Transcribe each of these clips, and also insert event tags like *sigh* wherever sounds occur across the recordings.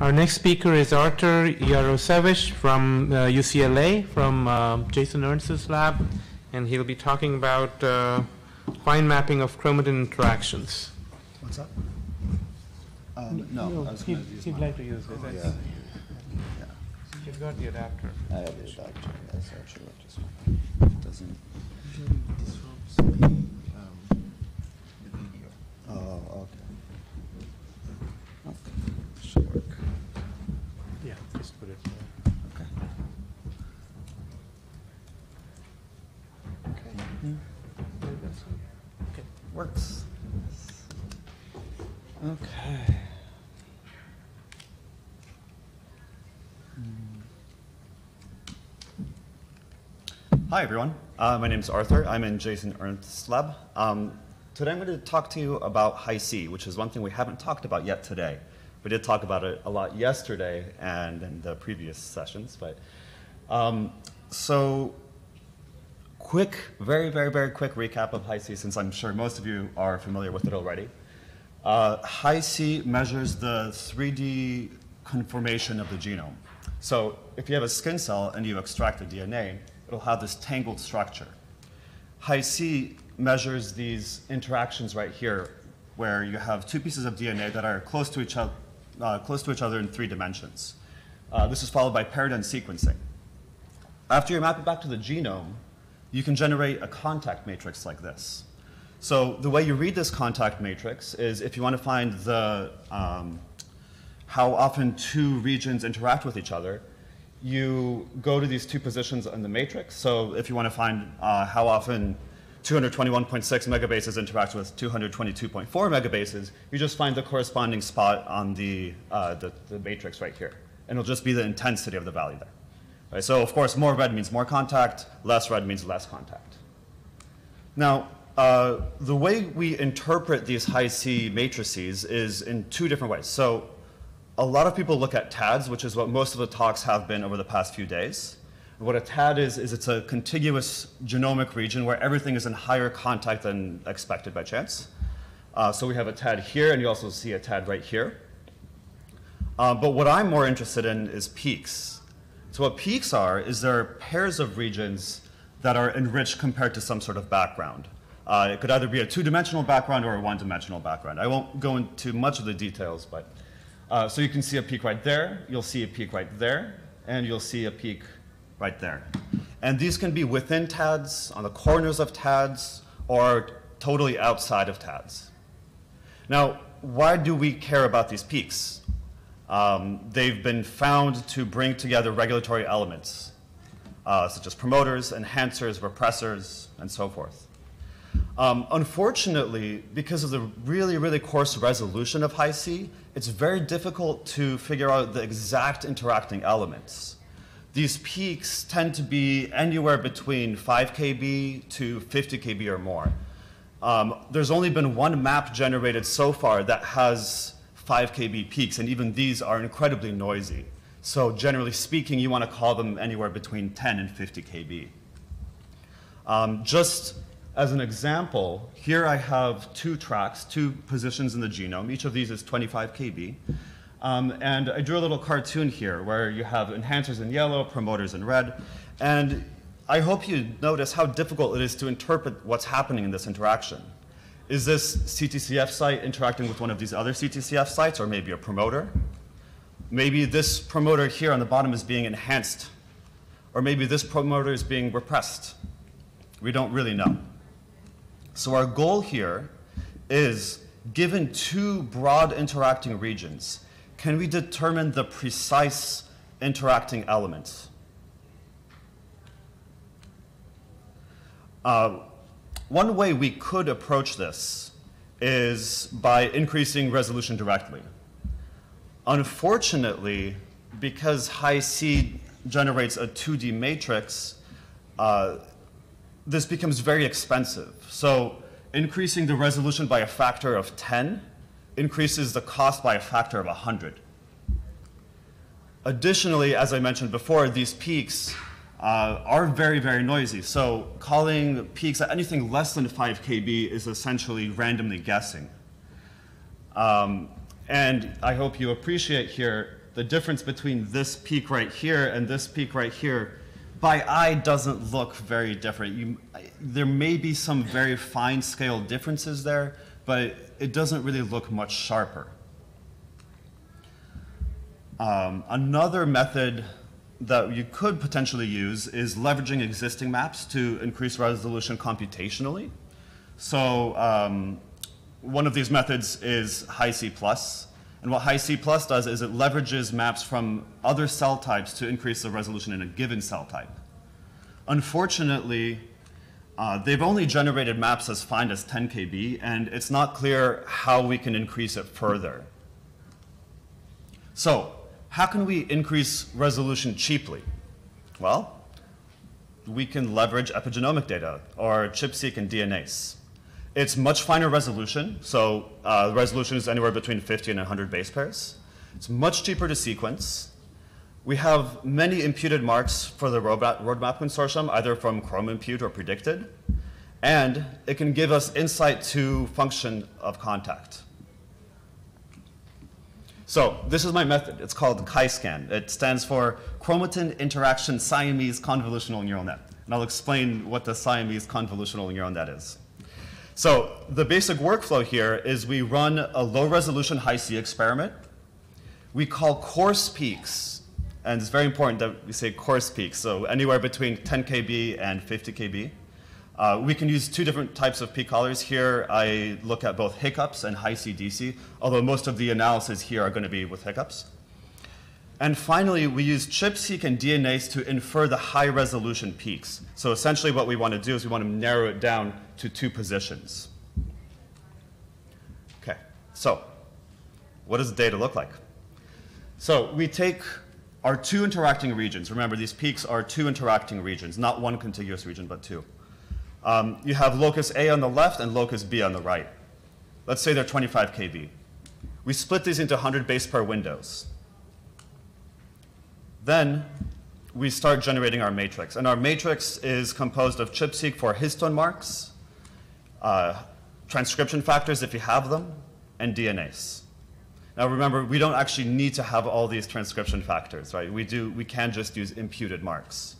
Our next speaker is Artur Jaroszewicz from uh, UCLA, from uh, Jason Ernst's lab, and he'll be talking about uh, fine mapping of chromatin interactions. What's that? Um, no, I was he'd, gonna use he'd like to use this. Yeah, yeah. You've got the adapter. I have the adapter, That's actually, work just fine. It Doesn't, Usually disrupts the, um, the video. oh, okay. Okay, should work, Yeah, just put it there. okay. Okay. Okay. Works. Okay. Hi, everyone. Uh, my name is Arthur. I'm in Jason Ernst's lab. Um, today I'm going to talk to you about Hi-C, which is one thing we haven't talked about yet today. We did talk about it a lot yesterday and in the previous sessions, but um, so quick, very, very, very quick recap of Hi-C, since I'm sure most of you are familiar with it already. Uh, Hi-C measures the 3D conformation of the genome. So if you have a skin cell and you extract the DNA, it'll have this tangled structure. Hi-C measures these interactions right here, where you have two pieces of DNA that are close to each, other, uh, close to each other in three dimensions. Uh, this is followed by paired-end sequencing. After you map it back to the genome, you can generate a contact matrix like this. So the way you read this contact matrix is if you want to find the, um, how often two regions interact with each other, you go to these two positions in the matrix. So if you want to find uh, how often 221.6 megabases interact with 222.4 megabases, you just find the corresponding spot on the, uh, the, the matrix right here. And it'll just be the intensity of the value there. Right, so of course, more red means more contact, less red means less contact. Now, uh, the way we interpret these Hi-C matrices is in two different ways. So a lot of people look at TADs, which is what most of the talks have been over the past few days. What a TAD is, is it's a contiguous genomic region where everything is in higher contact than expected by chance. Uh, so we have a TAD here, and you also see a TAD right here. Uh, but what I'm more interested in is peaks. So what peaks are is there are pairs of regions that are enriched compared to some sort of background. Uh, it could either be a two-dimensional background or a one-dimensional background. I won't go into much of the details, but uh, so you can see a peak right there, you'll see a peak right there, and you'll see a peak right there. And these can be within TADs, on the corners of TADs, or totally outside of TADs. Now, why do we care about these peaks? Um, they've been found to bring together regulatory elements, uh, such as promoters, enhancers, repressors, and so forth. Um, unfortunately, because of the really, really coarse resolution of Hi-C, it's very difficult to figure out the exact interacting elements. These peaks tend to be anywhere between 5 kb to 50 kb or more. Um, there's only been one map generated so far that has 5 kb peaks, and even these are incredibly noisy. So generally speaking, you want to call them anywhere between 10 and 50 kb. Um, just as an example, here I have two tracks, two positions in the genome. Each of these is 25 kb. Um, and I drew a little cartoon here where you have enhancers in yellow, promoters in red. And I hope you notice how difficult it is to interpret what's happening in this interaction. Is this CTCF site interacting with one of these other CTCF sites or maybe a promoter? Maybe this promoter here on the bottom is being enhanced. Or maybe this promoter is being repressed. We don't really know. So our goal here is, given two broad interacting regions, can we determine the precise interacting elements? Uh, one way we could approach this is by increasing resolution directly. Unfortunately, because Hi-C generates a 2D matrix, uh, this becomes very expensive. So increasing the resolution by a factor of 10 increases the cost by a factor of 100. Additionally, as I mentioned before, these peaks uh, are very, very noisy. So calling peaks at anything less than 5 kb is essentially randomly guessing. Um, and I hope you appreciate here the difference between this peak right here and this peak right here, by eye doesn't look very different. You, there may be some very fine scale differences there, but it doesn't really look much sharper. Um, another method that you could potentially use is leveraging existing maps to increase resolution computationally. So um, one of these methods is Hi-C+. And what Hi-C plus does is it leverages maps from other cell types to increase the resolution in a given cell type. Unfortunately, uh, they've only generated maps as fine as 10 kb, and it's not clear how we can increase it further. So, how can we increase resolution cheaply? Well, we can leverage epigenomic data, or ChIP-seq and DNase. It's much finer resolution, so uh, the resolution is anywhere between 50 and 100 base pairs. It's much cheaper to sequence. We have many imputed marks for the roadmap, consortium, either from ChromImpute or predicted. And it can give us insight to function of contact. So this is my method. It's called chi-scan. It stands for Chromatin Interaction Siamese Convolutional Neural Net. And I'll explain what the Siamese Convolutional Neural Net is. So the basic workflow here is we run a low resolution Hi-C experiment. We call coarse peaks, and it's very important that we say coarse peaks, so anywhere between 10 kb and 50 kb. Uh, we can use two different types of peak callers here. I look at both HiCCUPS and HiC-DC, although most of the analysis here are going to be with HiCCUPS. And finally, we use ChIP-seq and DNase to infer the high resolution peaks. So essentially what we want to do is we want to narrow it down to two positions. Okay, so what does the data look like? So we take our two interacting regions. Remember, these peaks are two interacting regions, not one contiguous region, but two. Um, you have locus A on the left and locus B on the right. Let's say they're 25 kb. We split these into 100 base pair windows. Then we start generating our matrix. And our matrix is composed of ChIP-seq for histone marks, uh, transcription factors if you have them, and DNase. Now remember, we don't actually need to have all these transcription factors, right? We, do, we can just use imputed marks.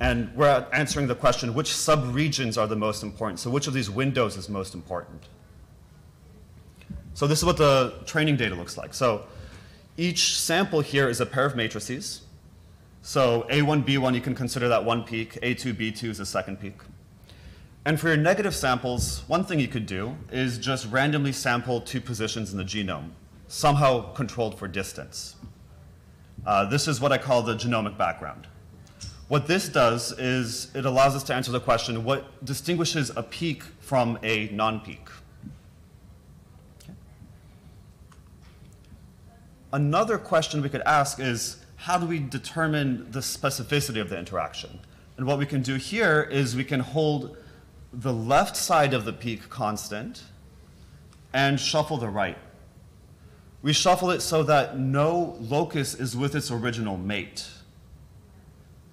And we're answering the question, which subregions are the most important? So which of these windows is most important? So this is what the training data looks like. So each sample here is a pair of matrices. So A1, B1, you can consider that one peak. A2, B2 is a second peak. And for your negative samples, one thing you could do is just randomly sample two positions in the genome, somehow controlled for distance. Uh, this is what I call the genomic background. What this does is it allows us to answer the question, what distinguishes a peak from a non-peak? Another question we could ask is, how do we determine the specificity of the interaction? And what we can do here is we can hold the left side of the peak constant and shuffle the right. We shuffle it so that no locus is with its original mate.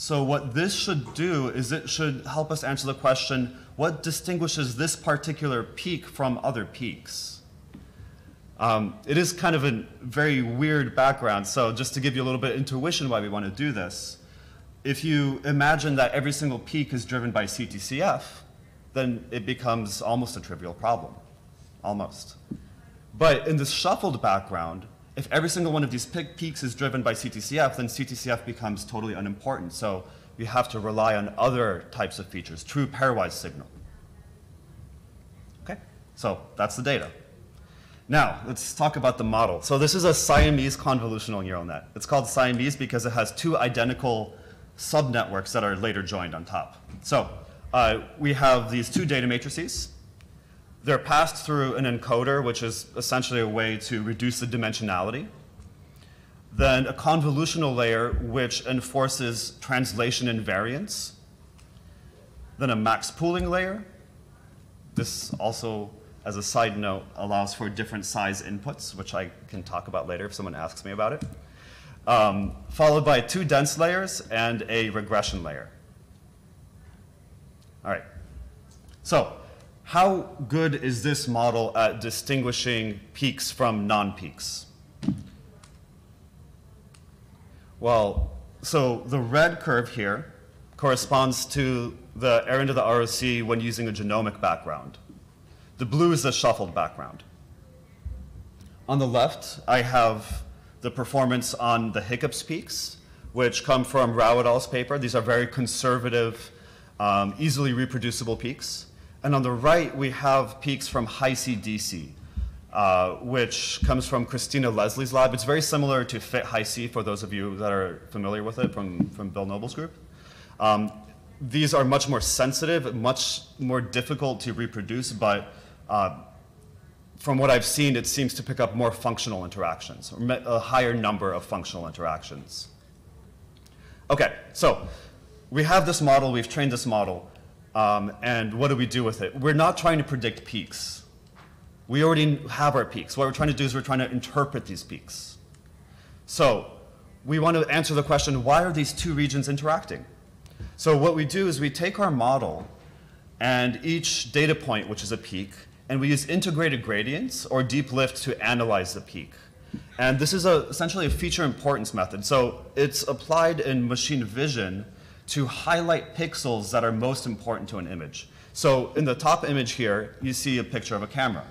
So what this should do is it should help us answer the question, what distinguishes this particular peak from other peaks? Um, it is kind of a very weird background, so just to give you a little bit of intuition why we want to do this, if you imagine that every single peak is driven by CTCF, then it becomes almost a trivial problem, almost. But in this shuffled background, if every single one of these peaks is driven by CTCF, then CTCF becomes totally unimportant. So you have to rely on other types of features, true pairwise signal. Okay, so that's the data. Now, let's talk about the model. So this is a Siamese convolutional neural net. It's called Siamese because it has two identical subnetworks that are later joined on top. So uh, we have these two data matrices. They're passed through an encoder, which is essentially a way to reduce the dimensionality. Then a convolutional layer, which enforces translation invariance. Then a max pooling layer. This also as a side note, allows for different size inputs, which I can talk about later if someone asks me about it, um, followed by two dense layers and a regression layer. All right. So how good is this model at distinguishing peaks from non-peaks? Well, so the red curve here corresponds to the area of the ROC when using a genomic background. The blue is the shuffled background. On the left, I have the performance on the HiCCUPS peaks, which come from Rao et al.'s paper. These are very conservative, um, easily reproducible peaks. And on the right, we have peaks from HiC-DC, uh, which comes from Christina Leslie's lab. It's very similar to Fit Hi-C for those of you that are familiar with it from, from Bill Noble's group. Um, these are much more sensitive, much more difficult to reproduce, but uh, from what I've seen, it seems to pick up more functional interactions, or a higher number of functional interactions. Okay, so we have this model, we've trained this model, um, and what do we do with it? We're not trying to predict peaks. We already have our peaks. What we're trying to do is we're trying to interpret these peaks. So we want to answer the question, why are these two regions interacting? So what we do is we take our model and each data point, which is a peak, and we use integrated gradients or DeepLIFT to analyze the peak. And this is a, essentially a feature importance method. So it's applied in machine vision to highlight pixels that are most important to an image. So in the top image here, you see a picture of a camera.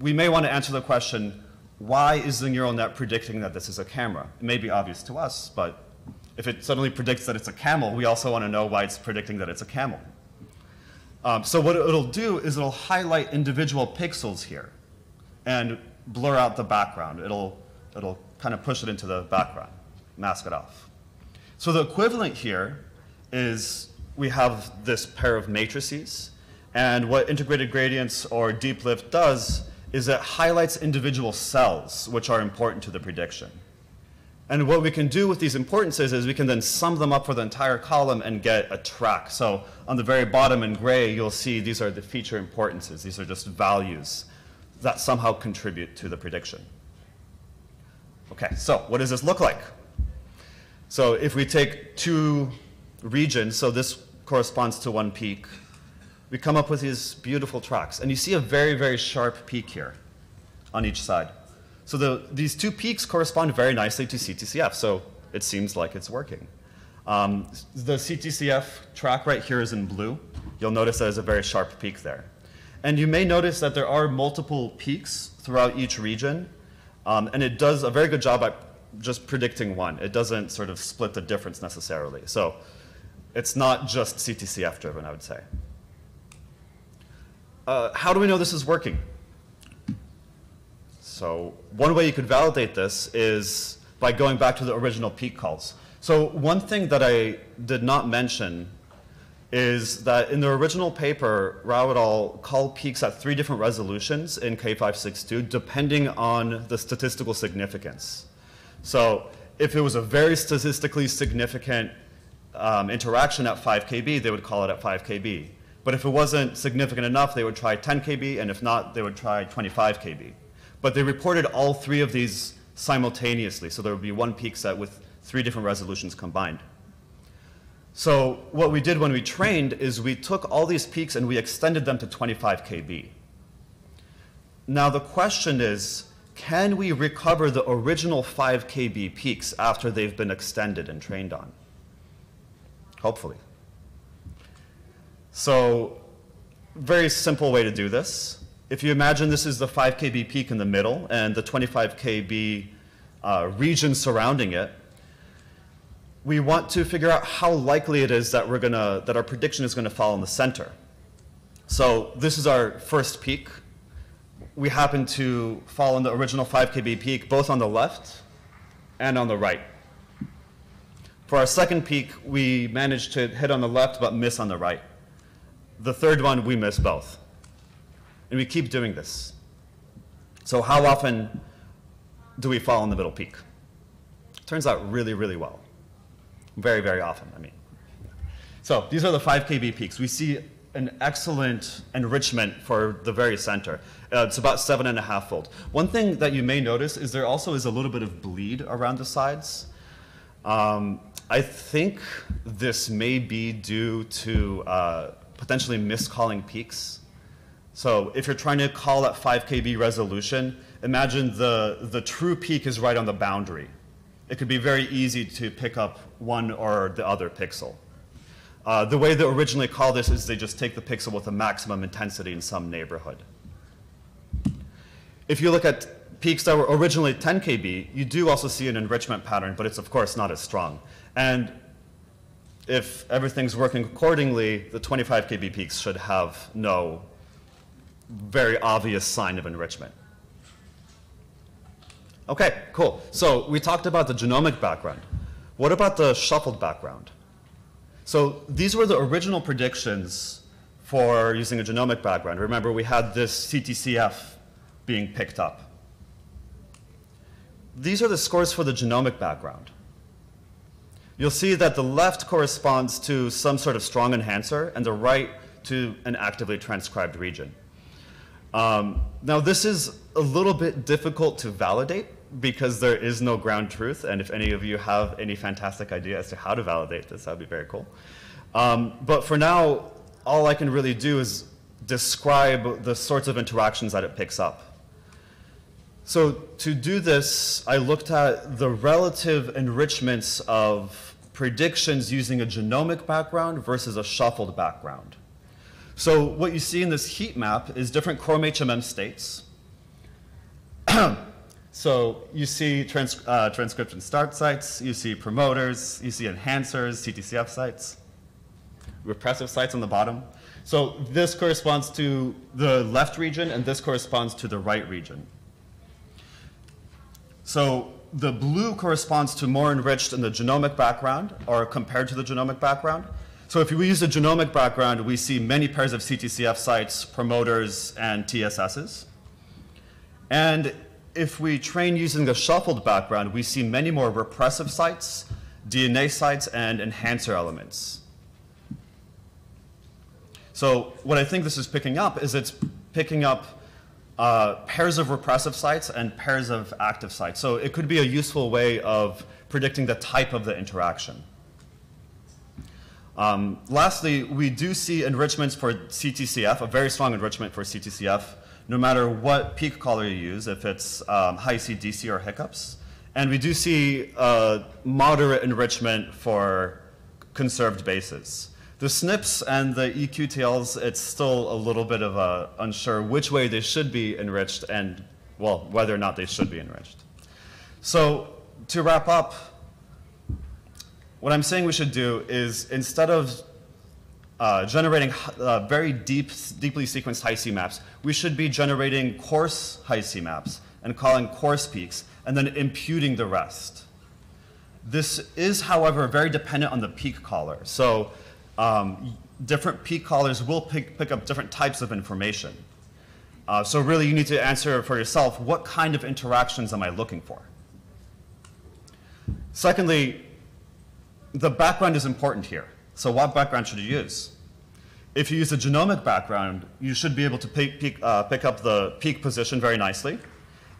We may want to answer the question, why is the neural net predicting that this is a camera? It may be obvious to us, but if it suddenly predicts that it's a camel, we also want to know why it's predicting that it's a camel. Um, so what it'll do is it'll highlight individual pixels here and blur out the background. It'll, it'll kind of push it into the background, mask it off. So the equivalent here is we have this pair of matrices, and what integrated gradients or DeepLIFT does is it highlights individual cells which are important to the prediction. And what we can do with these importances is we can then sum them up for the entire column and get a track. So on the very bottom in gray, you'll see these are the feature importances. These are just values that somehow contribute to the prediction. Okay, so what does this look like? So if we take two regions, so this corresponds to one peak, we come up with these beautiful tracks. And you see a very, very sharp peak here on each side. So the, these two peaks correspond very nicely to CTCF, so it seems like it's working. Um, the CTCF track right here is in blue. You'll notice there's a very sharp peak there. And you may notice that there are multiple peaks throughout each region, um, and it does a very good job at just predicting one. It doesn't sort of split the difference necessarily. So it's not just CTCF driven, I would say. Uh, how do we know this is working? So one way you could validate this is by going back to the original peak calls. So one thing that I did not mention is that in the original paper, Rao et al. called peaks at three different resolutions in K562 depending on the statistical significance. So if it was a very statistically significant um, interaction at 5 kb, they would call it at 5 kb. But if it wasn't significant enough, they would try 10 kb, and if not, they would try 25 kb. But they reported all three of these simultaneously, so there would be one peak set with three different resolutions combined. So what we did when we trained is we took all these peaks and we extended them to 25 kb. Now the question is, can we recover the original 5 kb peaks after they've been extended and trained on? Hopefully. So very simple way to do this if you imagine this is the 5 kb peak in the middle and the 25 kb uh, region surrounding it, we want to figure out how likely it is that we're gonna that our prediction is going to fall in the center. So this is our first peak. We happen to fall in the original 5 kb peak both on the left and on the right. For our second peak, we managed to hit on the left but miss on the right. The third one, we miss both. And we keep doing this. So how often do we fall in the middle peak? Turns out really, really well. Very, very often, I mean. So these are the 5 kb peaks. We see an excellent enrichment for the very center. Uh, it's about seven and a half fold. One thing that you may notice is there also is a little bit of bleed around the sides. Um, I think this may be due to uh, potentially miscalling peaks. So if you're trying to call at 5 kb resolution, imagine the, the true peak is right on the boundary. it could be very easy to pick up one or the other pixel. Uh, the way they originally call this is they just take the pixel with the maximum intensity in some neighborhood. If you look at peaks that were originally 10 kb, you do also see an enrichment pattern, but it's of course not as strong. And if everything's working accordingly, the 25 kb peaks should have no very obvious sign of enrichment. Okay, cool. So we talked about the genomic background. What about the shuffled background? So these were the original predictions for using a genomic background. Remember, we had this CTCF being picked up. These are the scores for the genomic background. You'll see that the left corresponds to some sort of strong enhancer and the right to an actively transcribed region. Um, now, this is a little bit difficult to validate because there is no ground truth, and if any of you have any fantastic idea as to how to validate this, that would be very cool. Um, but for now, all I can really do is describe the sorts of interactions that it picks up. So to do this, I looked at the relative enrichments of predictions using a genomic background versus a shuffled background. So what you see in this heat map is different Chrome HMM states. *clears throat* so you see trans uh, transcription start sites, you see promoters, you see enhancers, CTCF sites, repressive sites on the bottom. So this corresponds to the left region, and this corresponds to the right region. So the blue corresponds to more enriched in the genomic background, or compared to the genomic background. So if we use the genomic background, we see many pairs of CTCF sites, promoters, and TSSs. And if we train using the shuffled background, we see many more repressive sites, DNA sites, and enhancer elements. So what I think this is picking up is it's picking up uh, pairs of repressive sites and pairs of active sites. So it could be a useful way of predicting the type of the interaction. Um, lastly, we do see enrichments for CTCF, a very strong enrichment for CTCF, no matter what peak caller you use, if it's um, Hi-C, DC, or HiCCUPS. And we do see uh, moderate enrichment for conserved bases. The SNPs and the EQTLs, it's still a little bit of a unsure which way they should be enriched and, well, whether or not they should be enriched. So to wrap up, what I'm saying we should do is instead of uh, generating uh, very deep, deeply sequenced Hi-C maps, we should be generating coarse Hi-C maps and calling coarse peaks and then imputing the rest. This is, however, very dependent on the peak caller. So um, different peak callers will pick, pick up different types of information. Uh, so really you need to answer for yourself, what kind of interactions am I looking for? Secondly, the background is important here. So what background should you use? If you use a genomic background, you should be able to pick, uh, pick up the peak position very nicely.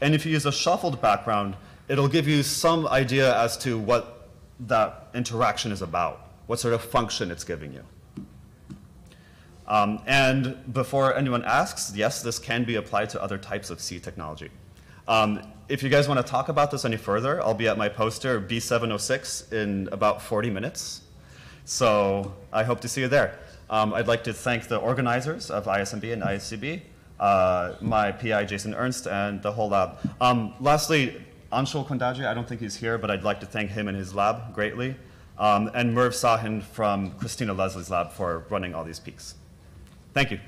And if you use a shuffled background, it'll give you some idea as to what that interaction is about, what sort of function it's giving you. Um, and before anyone asks, yes, this can be applied to other types of C technology. Um, if you guys want to talk about this any further, I'll be at my poster B706 in about 40 minutes. So I hope to see you there. Um, I'd like to thank the organizers of ISMB and ISCB, uh, my PI Jason Ernst, and the whole lab. Um, lastly, Anshul Kundaje, I don't think he's here, but I'd like to thank him and his lab greatly. Um, and Merve Sahin from Christina Leslie's lab for running all these peaks. Thank you.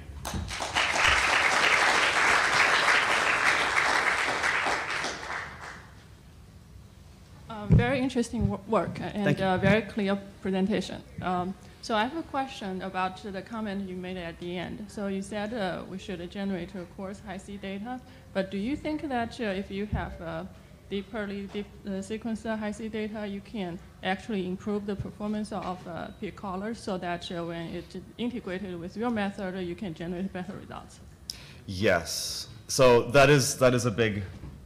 Very interesting work and Thank uh, very clear presentation. Um, so I have a question about the comment you made at the end. So you said uh, we should generate, of course, Hi-C data, but do you think that uh, if you have uh, deeply deep, uh, sequenced Hi-C data, you can actually improve the performance of uh, peak callers so that uh, when it's integrated with your method, you can generate better results? Yes. So that is that is a big,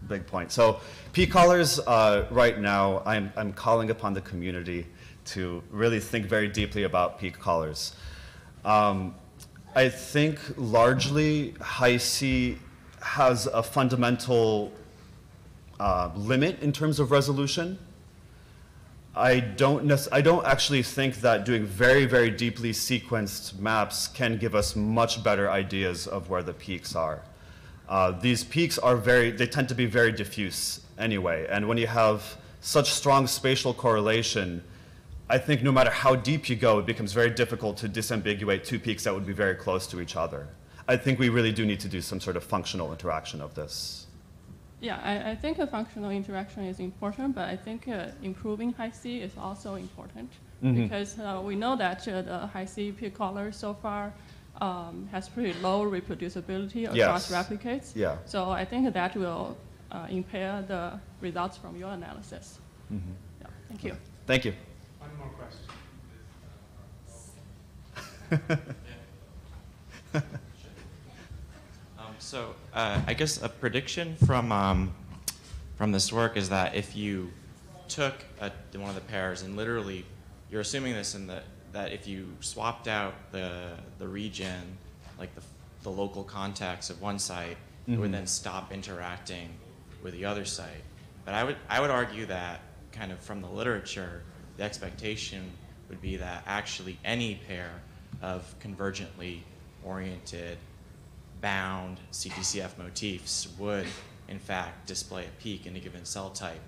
big point. So peak callers uh, right now, I'm I'm calling upon the community to really think very deeply about peak callers. Um, I think largely Hi-C has a fundamental uh, limit in terms of resolution. I don't I don't actually think that doing very, very deeply sequenced maps can give us much better ideas of where the peaks are. Uh, these peaks are very, they tend to be very diffuse anyway, and when you have such strong spatial correlation, I think no matter how deep you go, it becomes very difficult to disambiguate two peaks that would be very close to each other. I think we really do need to do some sort of functional interaction of this. Yeah, I, I think a functional interaction is important, but I think uh, improving Hi-C is also important Mhm. because uh, we know that uh, the Hi-C peak caller so far um, has pretty low reproducibility across Yes. replicates. Yeah. So I think that will uh, impair the results from your analysis. Mm-hmm. Yeah, thank you. Thank you. One more question. *laughs* Um, so uh, I guess a prediction from um, from this work is that if you took a, one of the pairs and literally, you're assuming this in the that if you swapped out the the region, like the the local context of one site, it would Mhm. then stop interacting with the other site. But I would I would argue that kind of from the literature, the expectation would be that actually any pair of convergently oriented bound CTCF motifs would in fact display a peak in a given cell type.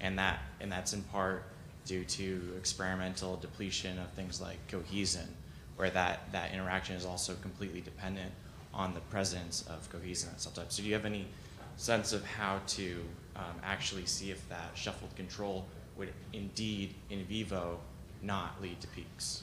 And that and that's in part due to experimental depletion of things like cohesin, where that, that interaction is also completely dependent on the presence of cohesin at cell type. So do you have any sense of how to um, actually see if that shuffled control would indeed in vivo not lead to peaks?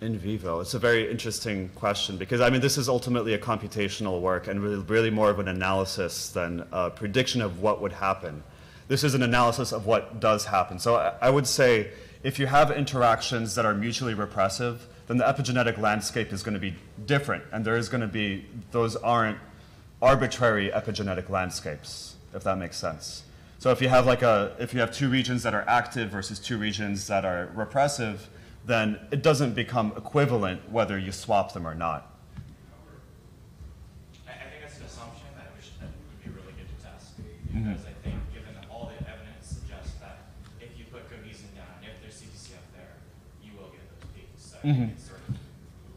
In vivo, it's a very interesting question because I mean this is ultimately a computational work and really, really more of an analysis than a prediction of what would happen. This is an analysis of what does happen. So I, I would say if you have interactions that are mutually repressive, then the epigenetic landscape is going to be different, and there is going to be those aren't arbitrary epigenetic landscapes, if that makes sense. So if you have like a if you have two regions that are active versus two regions that are repressive, then it doesn't become equivalent whether you swap them or not. I, I think that's an assumption that, we should, that would be really good to test. Because I think, given that all the evidence suggests that if you put cohesin down, if there's CTCF there, you will get those peaks. So I think it's sort of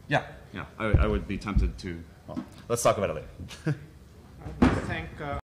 Yeah, yeah. I, I would be tempted to. Well, let's talk about it later. *laughs* Let's thank uh,